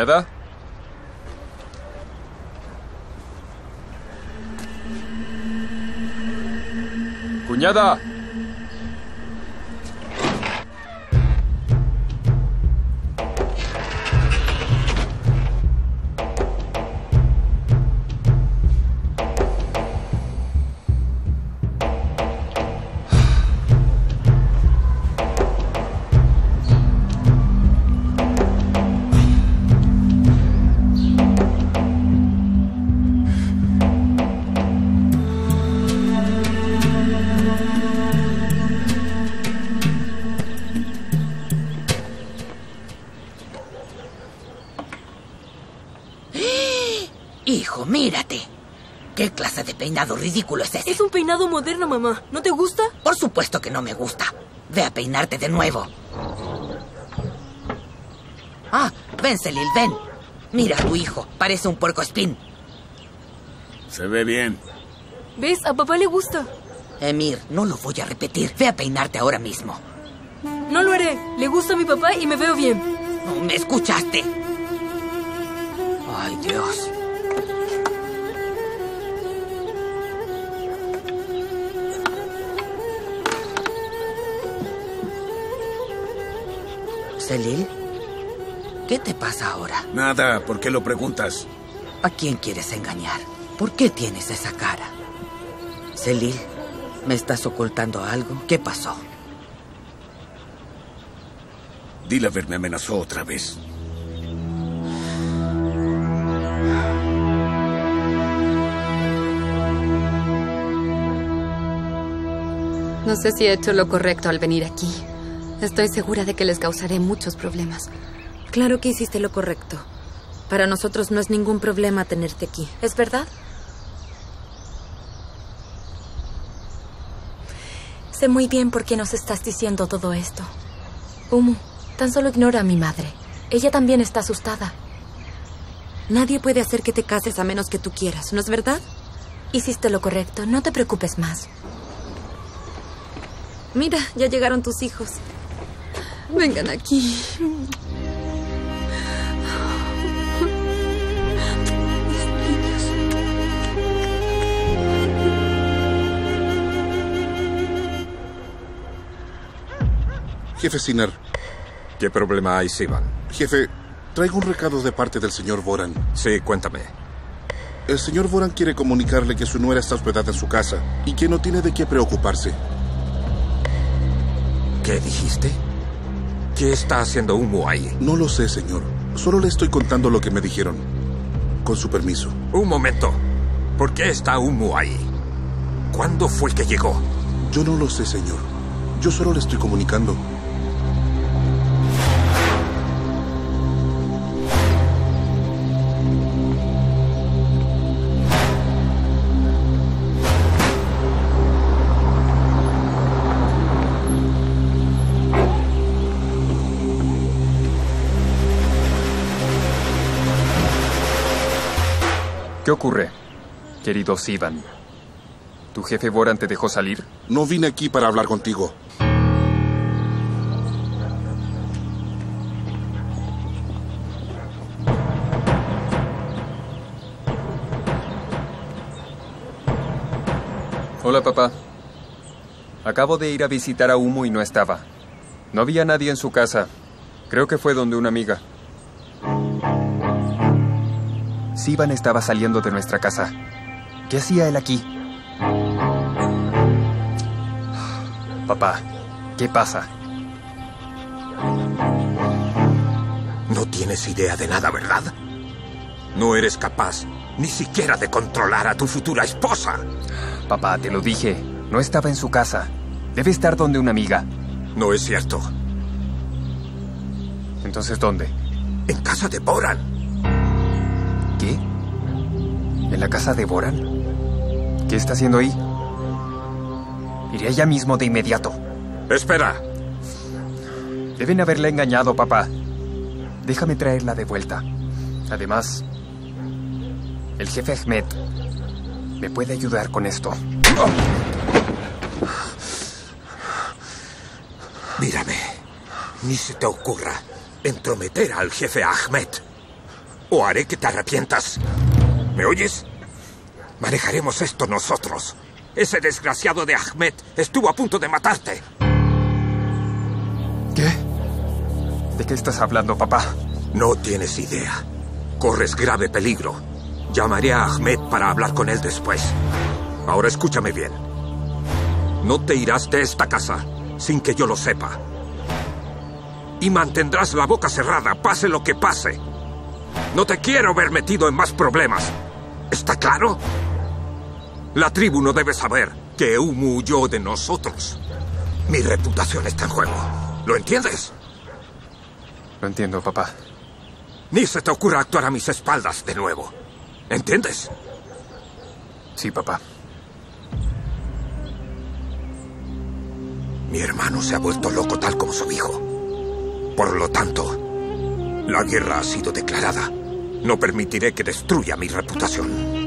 Never? Cuñada! Mírate. ¿Qué clase de peinado ridículo es ese? Es un peinado moderno, mamá. ¿No te gusta? Por supuesto que no me gusta. Ve a peinarte de nuevo. Ah, ven, Celil, ven. Mira a tu hijo. Parece un puerco espín. Se ve bien. ¿Ves? A papá le gusta. Emir, no lo voy a repetir. Ve a peinarte ahora mismo. No lo haré. Le gusta a mi papá y me veo bien. No, ¿Me escuchaste? Ay, Dios. Celil, ¿qué te pasa ahora? Nada, ¿por qué lo preguntas? ¿A quién quieres engañar? ¿Por qué tienes esa cara? Celil, ¿me estás ocultando algo? ¿Qué pasó? Dilaver me amenazó otra vez. No sé si he hecho lo correcto al venir aquí. Estoy segura de que les causaré muchos problemas. Claro que hiciste lo correcto. Para nosotros no es ningún problema tenerte aquí. ¿Es verdad? Sé muy bien por qué nos estás diciendo todo esto. Umu, tan solo ignora a mi madre. Ella también está asustada. Nadie puede hacer que te cases a menos que tú quieras, ¿no es verdad? Hiciste lo correcto, no te preocupes más. Mira, ya llegaron tus hijos. Vengan aquí. Jefe Sinar, ¿Qué problema hay, Sivan? jefe, traigo un recado de parte del señor Boran. Sí, cuéntame. El señor Boran quiere comunicarle que su nuera está hospedada en su casa y que no tiene de qué preocuparse. ¿Qué dijiste? ¿Qué está haciendo Humo ahí? No lo sé, señor. Solo le estoy contando lo que me dijeron. Con su permiso. Un momento. ¿Por qué está Humo ahí? ¿Cuándo fue que llegó? Yo no lo sé, señor. Yo solo le estoy comunicando. ¿Qué ocurre, querido Sivan? ¿Tu jefe Boran te dejó salir? No vine aquí para hablar contigo. Hola, papá. Acabo de ir a visitar a Humo y no estaba. No había nadie en su casa. Creo que fue donde una amiga. Sivan estaba saliendo de nuestra casa. ¿Qué hacía él aquí? Papá, ¿qué pasa? No tienes idea de nada, ¿verdad? No eres capaz ni siquiera de controlar a tu futura esposa. Papá, te lo dije. No estaba en su casa. Debe estar donde una amiga. No es cierto. Entonces, ¿dónde? En casa de Boran. La casa de Boran? ¿Qué está haciendo ahí? Iré allá mismo de inmediato. Espera. Deben haberla engañado, papá. Déjame traerla de vuelta. Además, el jefe Ahmed me puede ayudar con esto. Mírame. Ni se te ocurra entrometer al jefe Ahmed. o haré que te arrepientas. ¿Me oyes? Manejaremos esto nosotros. Ese desgraciado de Ahmed estuvo a punto de matarte. ¿Qué? ¿De qué estás hablando, papá? No tienes idea. Corres grave peligro. Llamaré a Ahmed para hablar con él después. Ahora escúchame bien. No te irás de esta casa sin que yo lo sepa. Y mantendrás la boca cerrada, pase lo que pase. No te quiero ver metido en más problemas. ¿Está claro? La tribu no debe saber que Umu huyó de nosotros. Mi reputación está en juego. ¿Lo entiendes? Lo entiendo, papá. Ni se te ocurra actuar a mis espaldas de nuevo. ¿Entiendes? Sí, papá. Mi hermano se ha vuelto loco tal como su hijo. Por lo tanto, la guerra ha sido declarada. No permitiré que destruya mi reputación.